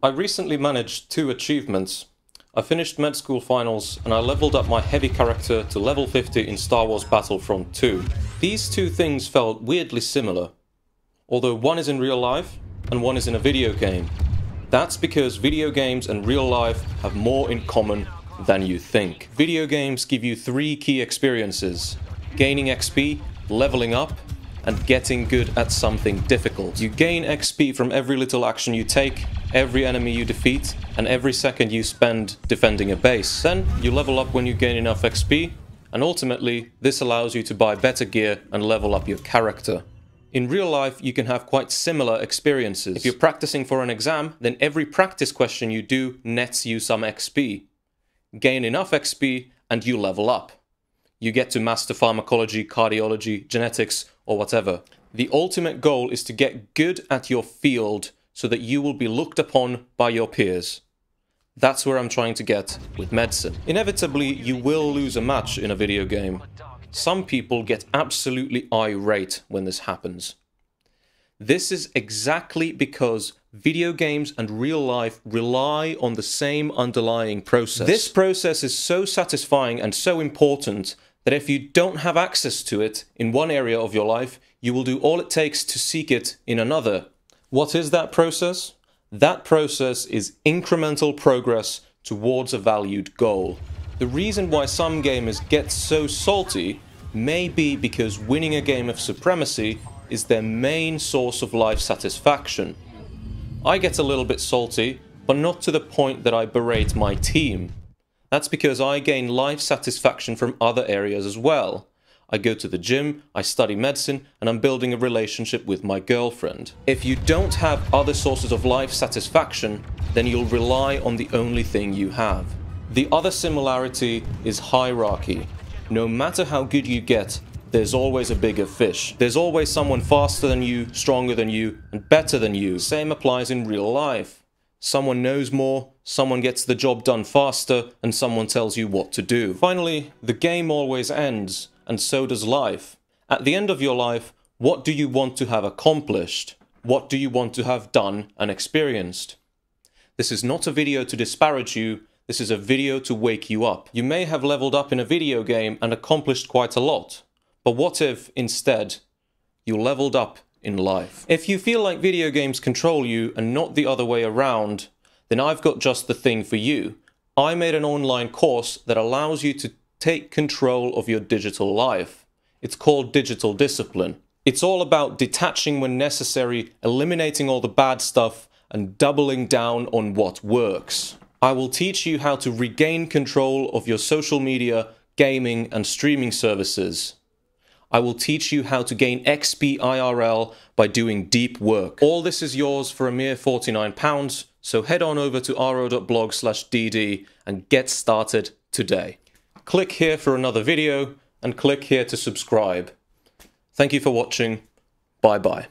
I recently managed two achievements. I finished med school finals and I leveled up my heavy character to level 50 in Star Wars Battlefront 2. These two things felt weirdly similar, although one is in real life and one is in a video game. That's because video games and real life have more in common than you think. Video games give you three key experiences gaining XP, leveling up, and getting good at something difficult. You gain XP from every little action you take, every enemy you defeat, and every second you spend defending a base. Then you level up when you gain enough XP, and ultimately this allows you to buy better gear and level up your character. In real life, you can have quite similar experiences. If you're practicing for an exam, then every practice question you do nets you some XP. Gain enough XP and you level up. You get to master pharmacology, cardiology, genetics, or whatever. The ultimate goal is to get good at your field so that you will be looked upon by your peers. That's where I'm trying to get with medicine. Inevitably, you will lose a match in a video game. Some people get absolutely irate when this happens. This is exactly because video games and real life rely on the same underlying process. This process is so satisfying and so important that if you don't have access to it in one area of your life, you will do all it takes to seek it in another. What is that process? That process is incremental progress towards a valued goal. The reason why some gamers get so salty may be because winning a game of supremacy is their main source of life satisfaction. I get a little bit salty, but not to the point that I berate my team. That's because I gain life satisfaction from other areas as well. I go to the gym, I study medicine, and I'm building a relationship with my girlfriend. If you don't have other sources of life satisfaction, then you'll rely on the only thing you have. The other similarity is hierarchy. No matter how good you get, there's always a bigger fish. There's always someone faster than you, stronger than you, and better than you. Same applies in real life. Someone knows more, someone gets the job done faster, and someone tells you what to do. Finally, the game always ends, and so does life. At the end of your life, what do you want to have accomplished? What do you want to have done and experienced? This is not a video to disparage you, this is a video to wake you up. You may have leveled up in a video game and accomplished quite a lot, but what if, instead, you leveled up in life? If you feel like video games control you and not the other way around, then I've got just the thing for you. I made an online course that allows you to take control of your digital life. It's called Digital Discipline. It's all about detaching when necessary, eliminating all the bad stuff, and doubling down on what works. I will teach you how to regain control of your social media, gaming, and streaming services. I will teach you how to gain XP IRL by doing deep work. All this is yours for a mere £49, so head on over to aaro.blog slash dd and get started today. Click here for another video and click here to subscribe. Thank you for watching. Bye bye.